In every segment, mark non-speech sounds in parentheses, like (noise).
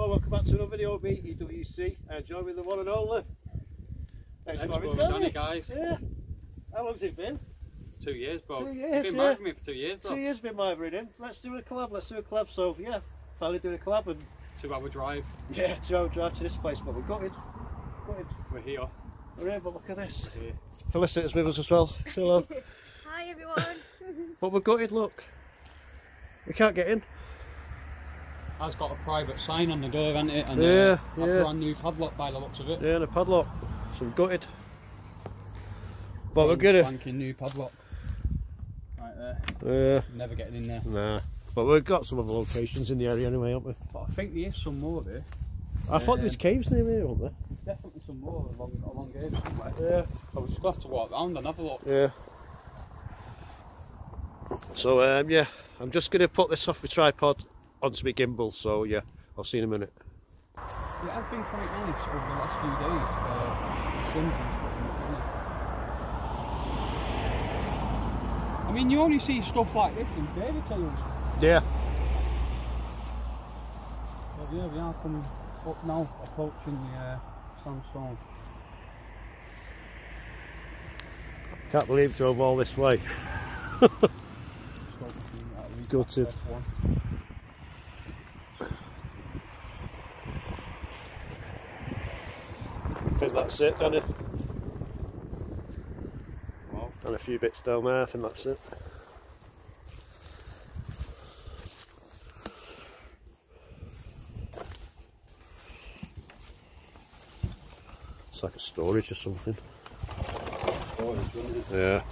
Hello, welcome back to another video of BEWC. Uh, join with the one and only. Thanks Thanks for for having having me. me, guys. Yeah. How long's it been? Two years, bro. Two You've years, been yeah. married with me for two years, bro. Two years been mithering him. Let's do a collab, let's do a collab. So, yeah, finally doing a collab and Two hour drive. yeah, two hour drive to this place, but we're gutted. Gutted. We're here. We're here, but look at this. We're. Felicity's with us as well. Say hello. (laughs) Hi everyone. (laughs) but we're gutted, look. We can't get in. Has got a private sign on the door, hasn't it? And Yeah, uh, a yeah. brand new padlock by the looks of it. Yeah, and a padlock. So we're gutted. But we're gonna. Spanking new padlock. Right there. Yeah. Never getting in there. Nah. But we've got some other locations in the area anyway, haven't we? But I think there is some more there. I thought there was Um, caves near here, weren't there? There's definitely some more along, along here somewhere. Yeah. So we just have to walk round and have a look. Yeah. So um, yeah, I'm just going to put this off my tripod onto my gimbal. So yeah, I'll see you in a minute. It has been quite nice over the last few days. Uh, the sun's been quite nice. I mean, you only see stuff like this in fairy tales. Yeah. But yeah, we are coming up now, approaching the uh, sandstone. Can't believe drove all this way. (laughs) Just focusing at least Gutted. that one. I think that's it, Danny. Wow. And a few bits down there. I think that's it. It's like a storage or something. Storage. Yeah.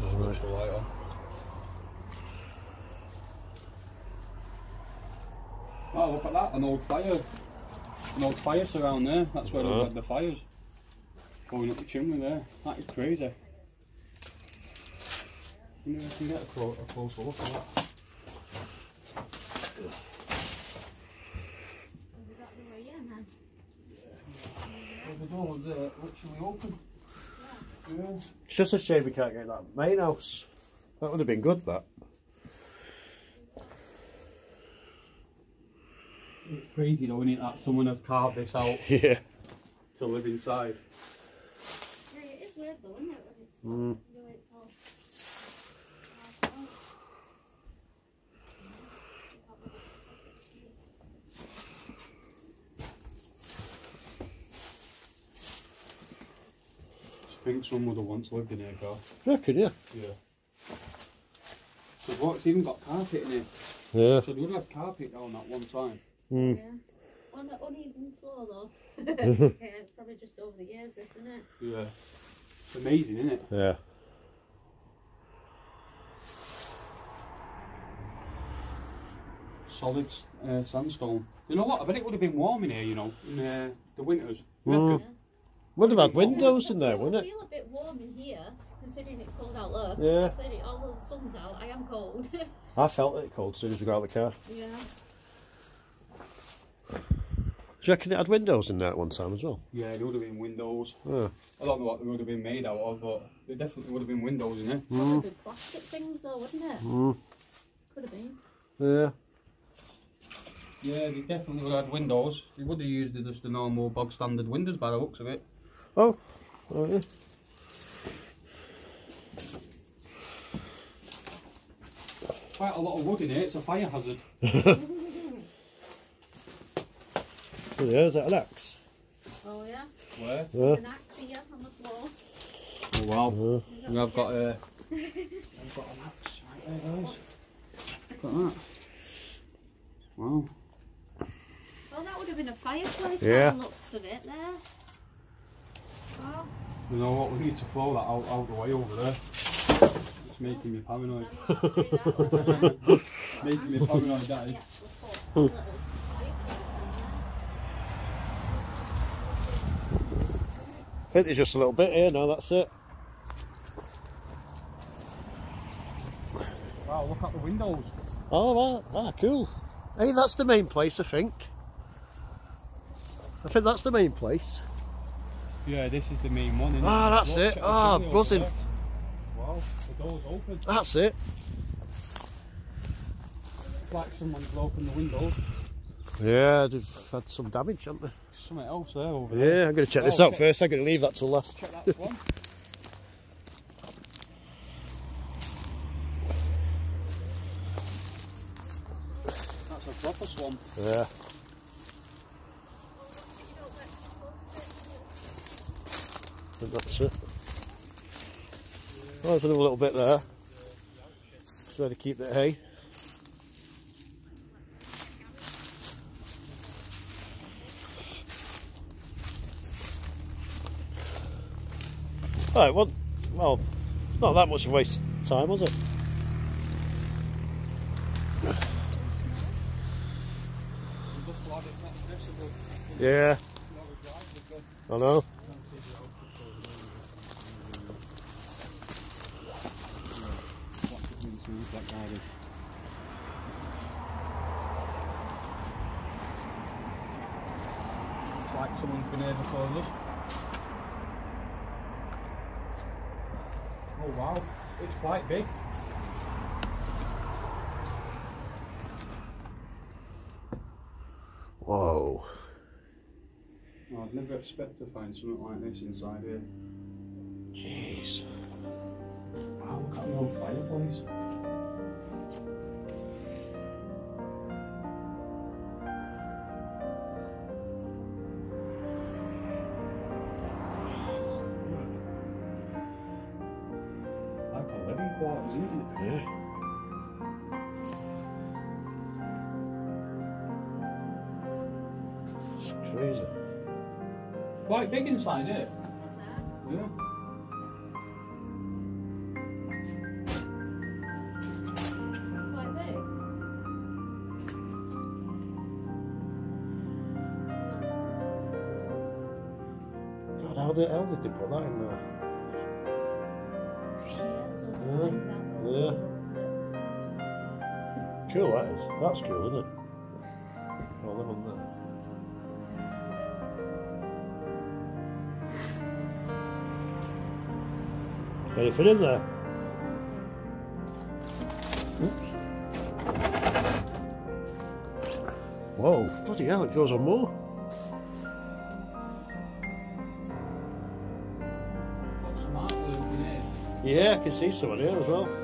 Switch the light on. Oh, look at that, an old fire. An old fire around there. That's where Uh-huh. had the fires. Going up the chimney there. That is crazy. You know, I can get a, clo a closer look at that. Is that the way in then? Well, the door was uh, open. Yeah. It's just a shame we can't get that main house. That would have been good, that. It's crazy though, isn't it, that someone has carved this out (laughs) Yeah. to live inside. Yeah, it is weird though, isn't it? Mm. the way it's all. carved out. I think someone would have once lived in here, Carl. Reckon, yeah. Yeah. So what? It's even got carpet in it. Yeah. So they would have carpet down that one side. Mm. Yeah. On the uneven floor though. (laughs) yeah, it's probably just over the years, isn't it? Yeah. It's amazing, isn't it? Yeah. Solid uh, sandstone. You know what? I bet it would have been warm in here, you know, in uh, the winters. You Mm. reckon? Would have had windows I in there, wouldn't I it? feel a bit warm in here, considering it's cold out. Look. Yeah. Considering although the sun's out, I am cold. (laughs) I felt it cold as soon as we got out of the car. yeah. Do you reckon it had windows in there at one time as well? Yeah, there would have been windows. Yeah. I don't know what they would have been made out of, but there definitely would have been windows in it. Probably been plastic things though, wouldn't it? Mm. Could have been. Yeah. Yeah, they definitely would have had windows. They would have used just the normal bog standard windows by the looks of it. Oh. Oh, yeah. Quite a lot of wood in here, it's a fire hazard. (laughs) Oh, yeah, is that an axe? Oh yeah. Where? Yeah. An axe here on the floor. Oh wow. Yeah. We have got a. I've (laughs) got an axe right there, guys. Look at that. Wow. Well, that would have been a fireplace Yeah. by the looks of it there. Oh, You know what? We need to throw that out, out the way over there. It's making me paranoid. I need to do that one, don't I? making me paranoid, The guys. actual foot, little fireplace I think there's just a little bit here now, that's it. Wow, look at the windows. Oh, right. Ah, cool. Hey, that's the main place, I think. I think that's the main place. Yeah, this is the main one. Isn't Ah, that's it. Ah, over buzzing. Wow, the door's open. That's it. It's like someone's opened the windows. Yeah, they've had some damage, haven't Something else there over they? Yeah, I'm going to check this Oh, out check- first. I'm going to leave that till last. Check that one. That's a proper swamp. Yeah. I think that's it. Oh, there's another little bit there. Try to keep the hay. Oh, right, well, well, not that much of a waste of time, was it? Yeah, I know. It's like someone's been here before us. Oh wow, it's quite big. Whoa. I'd never expect to find something like this inside here. Jeez. Wow, look at the old fireplace. Yeah. It's crazy. Quite big inside here. Is that? Yeah. It's quite big. God, how did, how did they put that in there? That's cool, isn't it? I'll live on there. Anything in there? Oops. Whoa, bloody hell, it goes on more. Got some artwork in here. Yeah, I can see someone in here as well.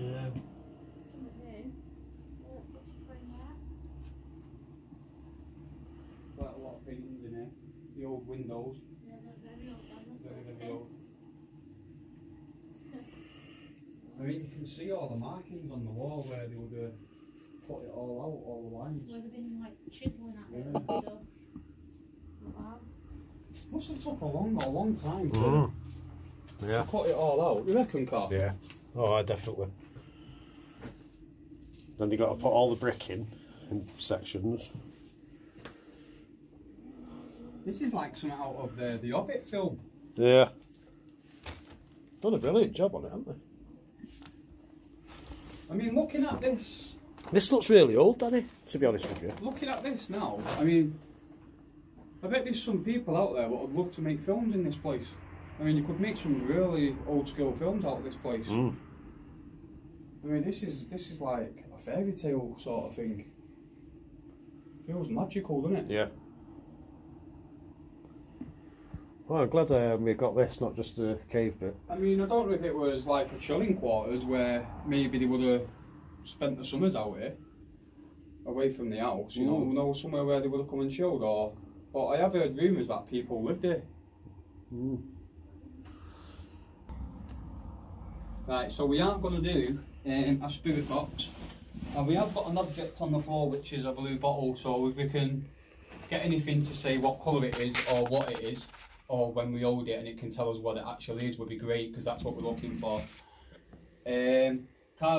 Yeah. Quite a lot of paintings in here. The old windows. Very, very old. I mean, you can see all the markings on the wall where they would uh, put it all out, all the lines. Where they've been like chiseling at it and stuff. Wow. Must have took a long, a long time to Mm. Yeah. cut it all out. You reckon, Carl? Yeah. Oh, I definitely. Then they got to put all the brick in, in sections. This is like something out of the the Hobbit film. Yeah. Done a brilliant job on it, haven't they? I mean, looking at this, This looks really old, Danny, to be honest with you. looking at this now, I mean, I bet there's some people out there that would love to make films in this place. I mean, you could make some really old school films out of this place. Mm. I mean, this is this is like a fairy tale sort of thing. Feels magical, doesn't it? Yeah. Well, I'm glad um, we got this, not just the cave bit. I mean, I don't know if it was like a chilling quarters where maybe they would have spent the summers out here, away from the house. You know, Mm. know, somewhere where they would have come and chilled. Or, but I have heard rumours that people lived here. Mm. Right, so we are going to do um, a spirit box. And we have got an object on the floor which is a blue bottle, so we can get anything to say what colour it is or what it is, or when we hold it and it can tell us what it actually is, would be great because that's what we're looking for. Um,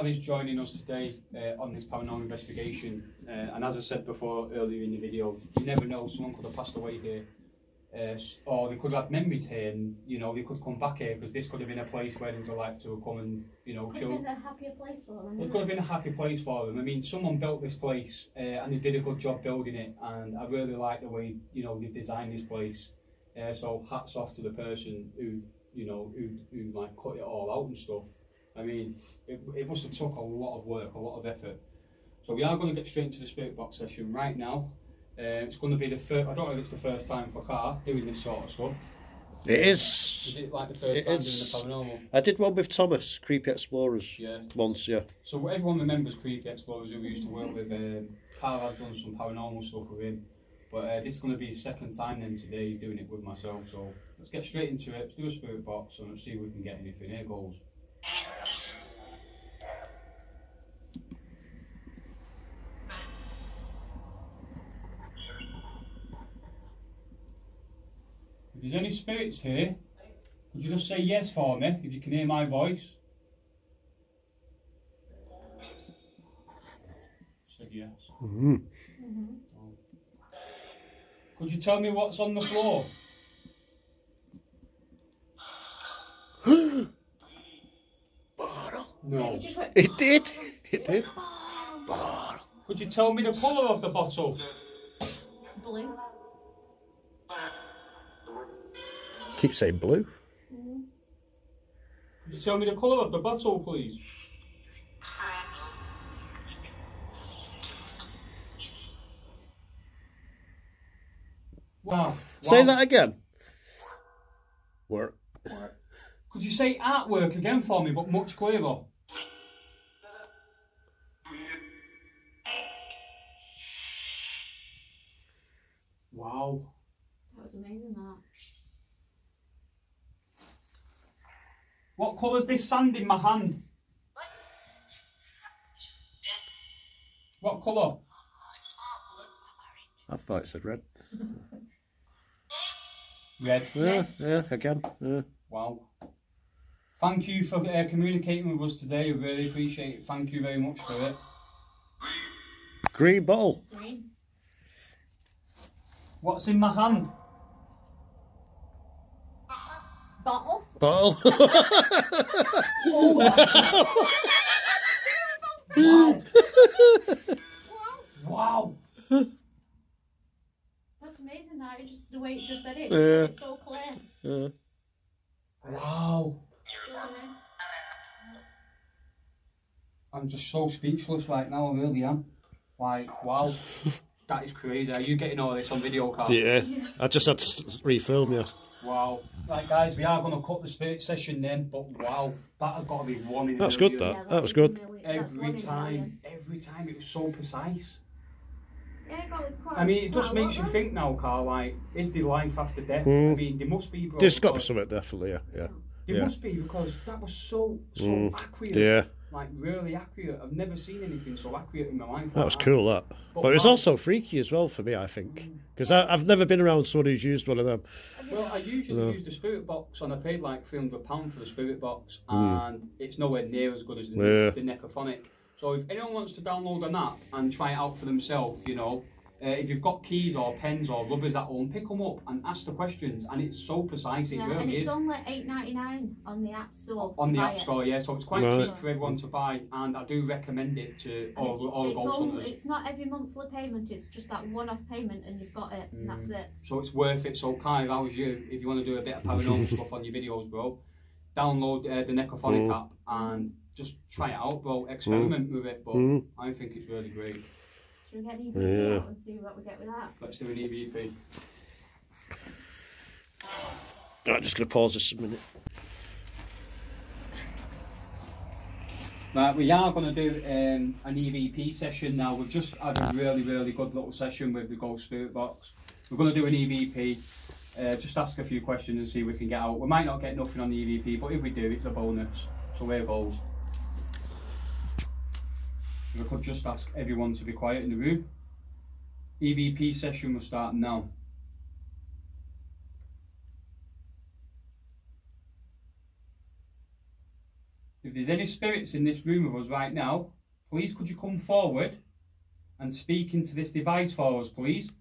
is joining us today uh, on this paranormal investigation, uh, and as I said before earlier in the video, you never know, someone could have passed away here uh, or they could have memories here and you know they could come back here because this could have been a place where they'd like to come and you know could chill. Could have been a happier place for them. It could have been a happy place for them. I mean, someone built this place uh, and they did a good job building it, and I really like the way you know they designed this place. Uh, so hats off to the person who you know who who like cut it all out and stuff. I mean, it, it must have took a lot of work, a lot of effort. So we are going to get straight into the spirit box session right now. Uh, it's going to be the first. I don't know if it's the first time for Carl doing this sort of stuff. It Is is. it like the first It time is. doing the paranormal? I did one with Thomas, Creepy Explorers, Yeah. once, yeah. So everyone remembers Creepy Explorers who we used to work with. Um, Carl has done some paranormal stuff with him, but uh, this is going to be his second time then today doing it with myself. So let's get straight into it. Let's do a spirit box and let's see if we can get anything. Here goes. There's any spirits here, could you just say yes for me if you can hear my voice? Said yes. Mm-hmm. Mhm. Could you tell me what's on the floor? Yeah, (gasps) No. you just went, It did. It did. Could you tell me the colour of the bottle? blue. Keep saying blue. Could you tell me the colour of the bottle, please? Wow. Say Wow. that again. Work. Could you say artwork again for me, but much clearer? Wow. That was amazing. That. What colour's this sand in my hand? What colour? I thought it said red. Red. Yeah, yeah, again. Yeah. Wow. Thank you for uh, communicating with us today. I really appreciate it. Thank you very much for it. Green bottle. Green. What's in my hand? Bottle. Bottle. Wow. (laughs) Wow. That's amazing. That it just the way it just said it. Yeah. It's so clear. Yeah. Wow. I'm just so speechless right now. I really am. Like, wow. (laughs) That is crazy. Are you getting all this on video, Carl? Yeah. I just had to refilm you. Wow. Right, guys, we are going to cut the spirit session then, but wow, that has got to be one in a That's good, million. that. Yeah, was good. a million- that's one Every time, every time, it was so precise. Yeah, it got quite, I mean, it just makes you think now, Carl. Like, is there life after death? Mm. I mean, there must be. Bro, There's got to be because- something, definitely, yeah. Yeah. There yeah. must be because that was so so Mm. accurate. Yeah. Like really accurate. I've never seen anything so accurate in my life. That like was cool, that. But it was wow. also freaky as well for me, I think. Because I've never been around someone who's used one of them. Well, I usually No. use the spirit box, and I paid like three hundred pound for the spirit box, Mm. and it's nowhere near as good as the, Yeah. the Necrophonic. So if anyone wants to download an app and try it out for themselves, you know, uh, if you've got keys or pens or rubbers at home, pick them up and ask the questions, and it's so precise. It Yeah, really and it's is. only eight ninety nine on the app store. on the buy App it. Store, yeah. So it's quite Right. cheap for everyone to buy, and I do recommend it to And all, it's, all the it's, ghost only, hunters. it's not every monthly payment, it's just that one off payment and you've got it, and that's Mm. it. So it's worth it. So Kai, if I was you, if you want to do a bit of paranormal (laughs) stuff on your videos, bro, download uh, the Necrophonic Mm. app and just try it out, bro. Experiment with it, but Mm. I think it's really great. Should we get an EVP Yeah. out and see what we get with that? Let's do an EVP. I'm just going to pause this a minute. Right, we are going to do um, an EVP session now. We've just had a really, really good little session with the Ghost Spirit Box. We're going to do an EVP, uh, just ask a few questions and see if we can get out. We might not get nothing on the EVP, but if we do, it's a bonus. So here goes. If I could just ask everyone to be quiet in the room. EVP session will start now. If there's any spirits in this room with us right now, please could you come forward and speak into this device for us, please?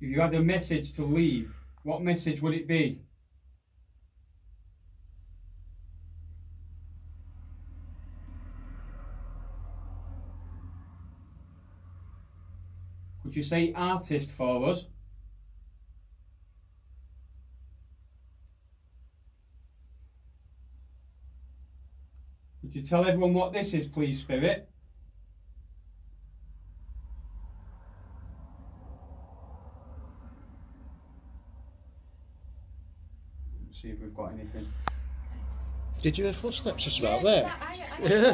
If you had a message to leave, what message would it be? Could you say artist for us? Would you tell everyone what this is, please, Spirit? See if we've got anything. Did you hear footsteps just Yeah, about there? 'cause I, I, I Yeah.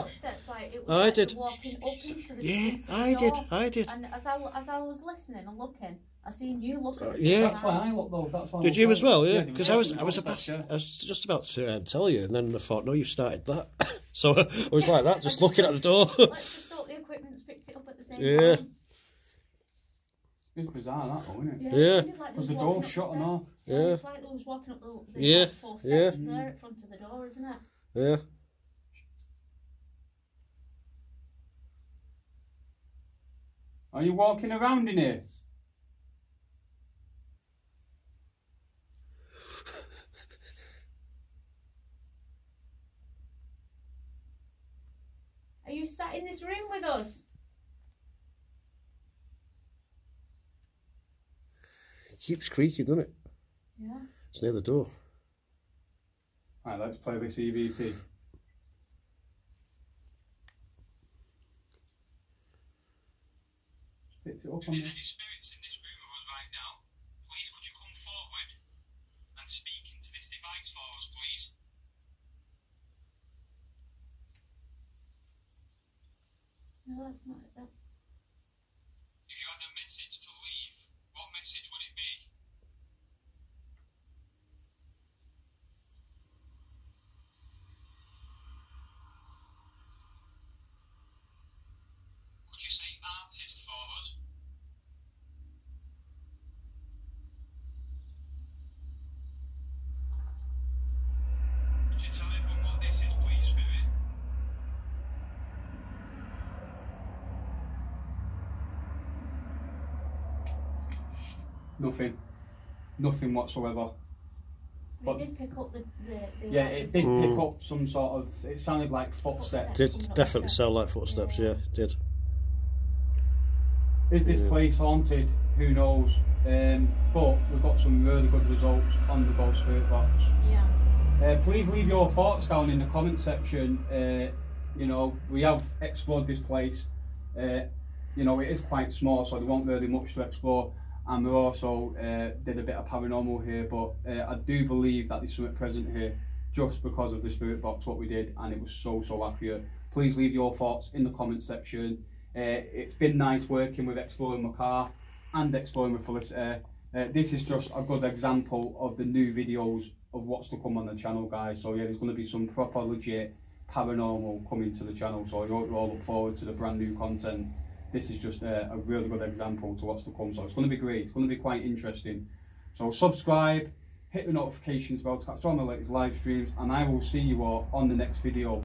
like, it was I like did. walking up into the, Yeah, into the I did. door. I did. And as I, as I was listening and looking, I seen you looking. Uh, yeah. That's why. I looked though. That's why Did you as well? Yeah, because was I was I was footsteps, about yeah. I was just about to uh, tell you, and then I thought, no, you've started that. (laughs) so I was like that, (laughs) just looking at the door. Let's just hope the equipment's picked it up at the same Yeah. time. It's bizarre that though, isn't it? Yeah. Yeah. like Because was the walking door's shut and stairs. all. Yeah, Yeah. it's like they was walking up the, the Yeah, like, four yeah. steps there at front of the door, isn't it? yeah. Are you walking around in here? Are you sat in this room with us? It keeps creaking, doesn't it? Yeah. It's near the door. Right, let's play this E EVP. Picked it If there's any spirits in this room with us right now, please could you come forward and speak into this device for us, please? No, that's not. That's. If you had a message to leave, what message would it be? Could you say artist for us? Could you tell everyone what this is, please, Spirit? Nothing. Nothing whatsoever. We But- did pick up the. the, the Yeah, it did Mm. pick up some sort of. It sounded like footsteps. Did definitely like sound like footsteps. Yeah, it did. Is this Yeah. place haunted? Who knows? Um, but we've got some really good results on the Ghost Spirit Box. Yeah. Uh, please leave your thoughts down in the comment section. Uh, you know, we have explored this place. Uh, you know, it is quite small, so there won't really much to explore. And we also uh, did a bit of paranormal here, but uh, I do believe that there's something present here just because of the spirit box, what we did, and it was so, so accurate. Please leave your thoughts in the comment section. Uh, it's been nice working with Exploring My Car and Exploring with Felicity. Uh, this is just a good example of the new videos of what's to come on the channel, guys. So yeah, there's going to be some proper legit paranormal coming to the channel. So I hope you all look forward to the brand new content. This is just a, a really good example to what's to come. So it's going to be great. It's going to be quite interesting. So subscribe, hit the notifications bell to catch all my latest live streams, and I will see you all on the next video.